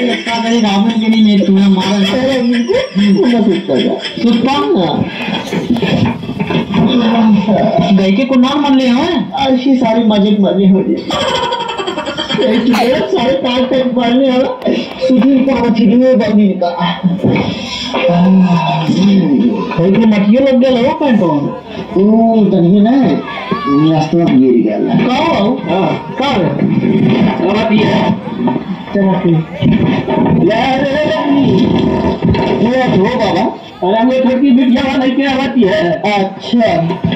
रावण के मुझे सुटता जा सुप्पा गई के कुन्नार मन ले हैं अशी सारी मजेक मज़े हो जाए सारे पाँच तक पढ़ने वाला सुधीर का मछली बनी का कहीं के मटियो लग गया लगा पैंटों ओ तनी ना में गिर गया कहो हाँ हो बाबा अरे हमें छोटी बिटिया वाला क्या आती है अच्छा